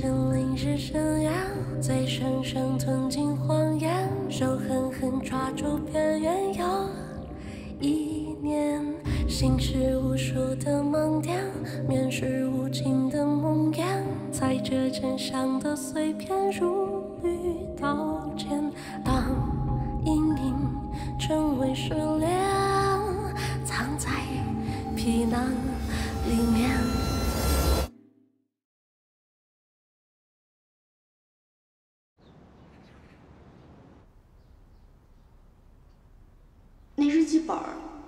阵淋湿身阳，嘴深深吞进谎言，手狠狠抓住边缘，有一年，心是无数的盲点，面是无尽的梦魇，在这真相的碎片如履刀剑，当阴影成为失恋，藏在皮囊里面。那日记本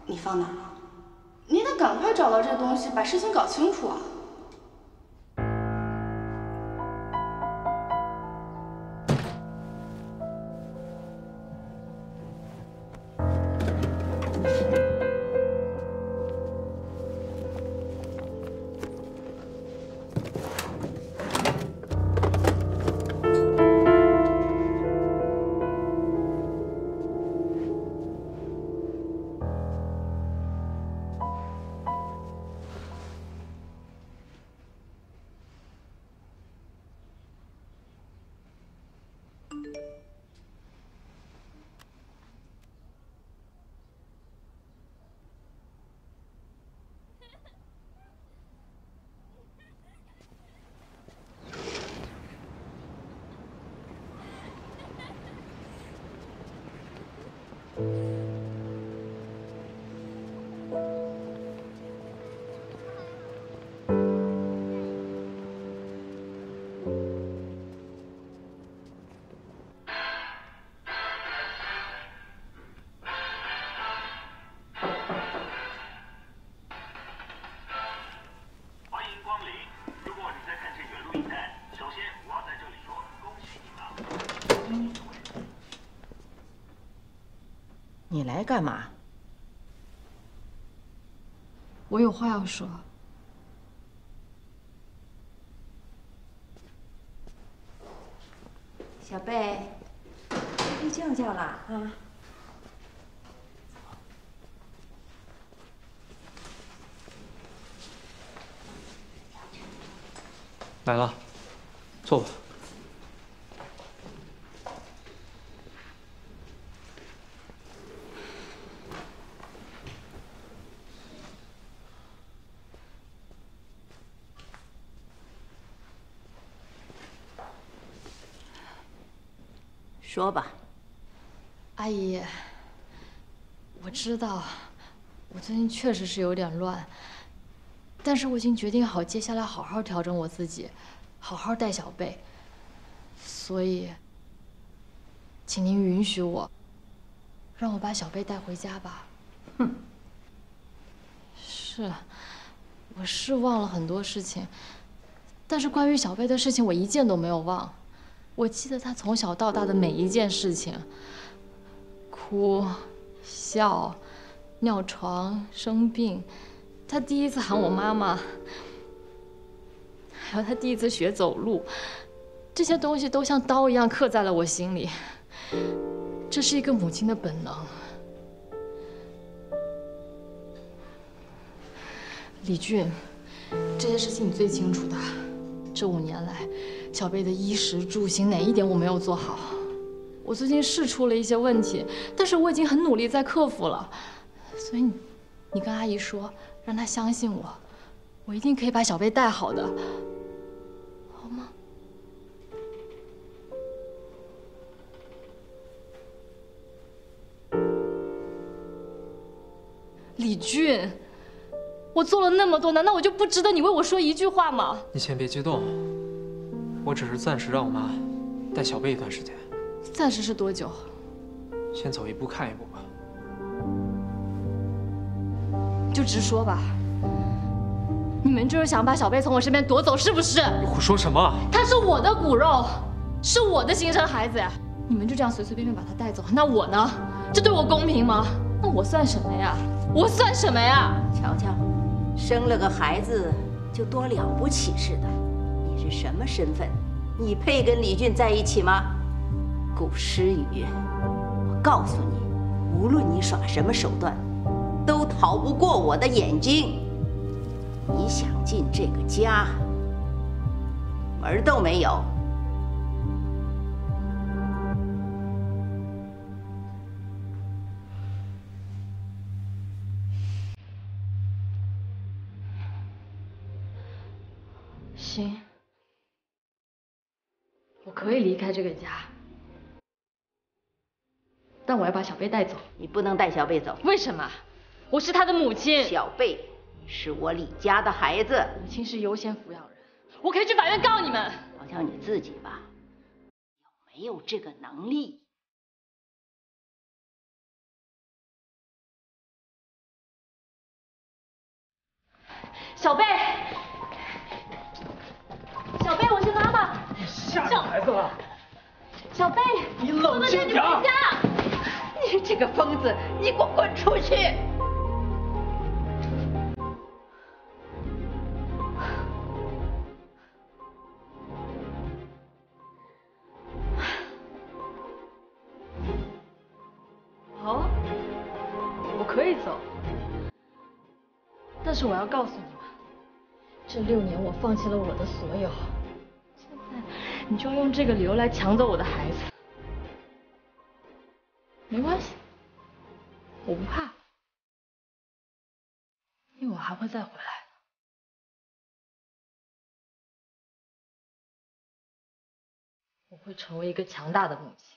你放哪了？你得赶快找到这东西，把事情搞清楚啊！来干嘛？我有话要说。小贝，该睡觉觉了啊。来了，坐吧。说吧，阿姨，我知道，我最近确实是有点乱，但是我已经决定好，接下来好好调整我自己，好好带小贝。所以，请您允许我，让我把小贝带回家吧。哼，是，我是忘了很多事情，但是关于小贝的事情，我一件都没有忘。我记得他从小到大的每一件事情，哭、笑、尿床、生病，他第一次喊我妈妈，还有他第一次学走路，这些东西都像刀一样刻在了我心里。这是一个母亲的本能。李俊，这些事情你最清楚的。这五年来。小贝的衣食住行哪一点我没有做好？我最近是出了一些问题，但是我已经很努力在克服了。所以你，你跟阿姨说，让她相信我，我一定可以把小贝带好的，好吗？李俊，我做了那么多，难道我就不值得你为我说一句话吗？你先别激动。我只是暂时让我妈带小贝一段时间。暂时是多久？先走一步看一步吧。就直说吧。你们就是想把小贝从我身边夺走，是不是？你胡说什么？他是我的骨肉，是我的亲生孩子。你们就这样随随便便把他带走，那我呢？这对我公平吗？那我算什么呀？我算什么呀？瞧瞧，生了个孩子就多了不起似的。你是什么身份？你配跟李俊在一起吗？顾诗雨，我告诉你，无论你耍什么手段，都逃不过我的眼睛。你想进这个家，门都没有。行，我可以离开这个家，但我要把小贝带走。你不能带小贝走，为什么？我是他的母亲。小贝是我李家的孩子，母亲是优先抚养人，我可以去法院告你们。瞧瞧你自己吧，有没有这个能力？小贝，小贝，你冷静点你这个疯子，你给我滚出去！好啊，我可以走，但是我要告诉你们，这六年我放弃了我的所有，你就用这个理由来抢走我的孩子，没关系，我不怕，因为我还会再回来的。我会成为一个强大的母亲。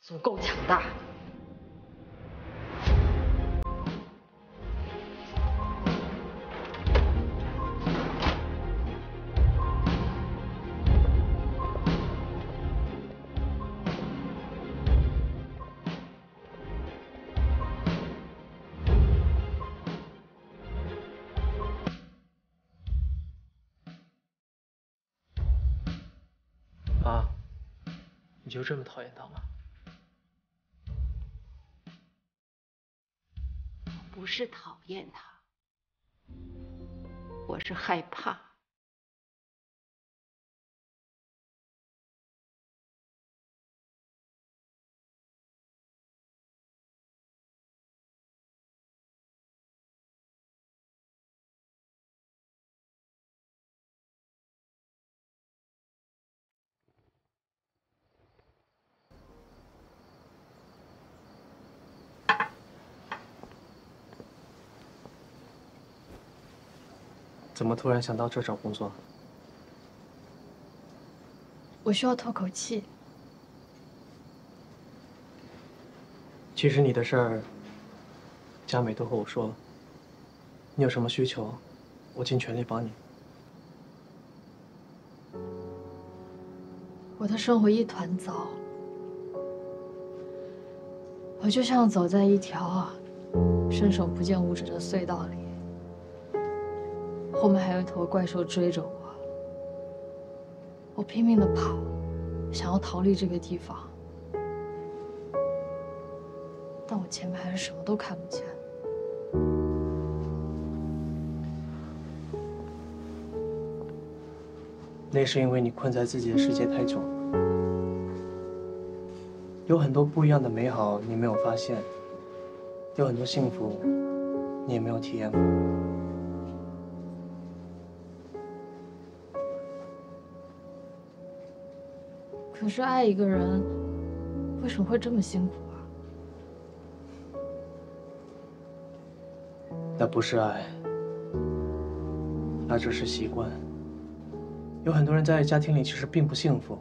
足够强大。你就这么讨厌他吗？不是讨厌他，我是害怕。怎么突然想到这找工作？我需要透口气。其实你的事儿，佳美都和我说了。你有什么需求，我尽全力帮你。我的生活一团糟，我就像走在一条伸手不见五指的隧道里，后面还有一头怪兽追着我。我拼命的跑，想要逃离这个地方，但我前面还是什么都看不见。那是因为你困在自己的世界太久了，有很多不一样的美好你没有发现，有很多幸福你也没有体验过。可是爱一个人，为什么会这么辛苦啊？那不是爱，那只是习惯。有很多人在家庭里其实并不幸福，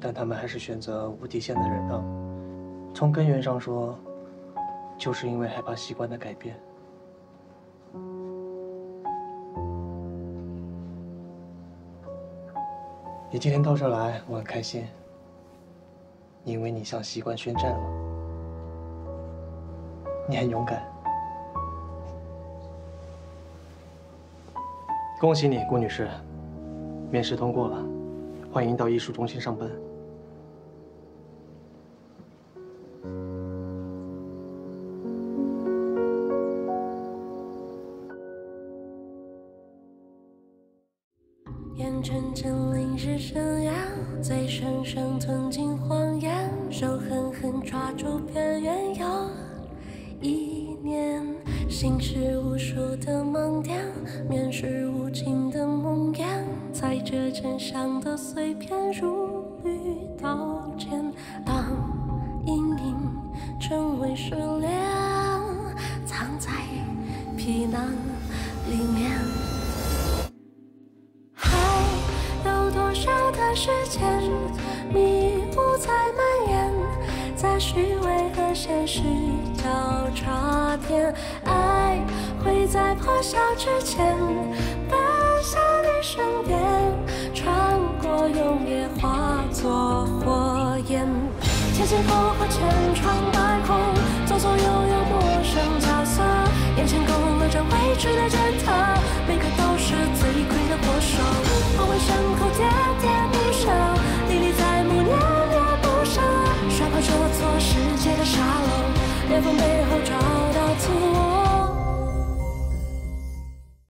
但他们还是选择无底线的忍让。从根源上说，就是因为害怕习惯的改变。你今天到这儿来，我很开心，因为你向习惯宣战了，你很勇敢。恭喜你，顾女士，面试通过了，欢迎到艺术中心上班。心是无数的盲点，面是无尽的梦魇。在这真相的碎片如履刀剑，当阴影成为失恋，藏在皮囊里面。还有多少的时间，迷雾在蔓延，在虚伪和现实交叉点，爱在破晓之前奔向你身边，穿过永夜，化作火焰。前前后后千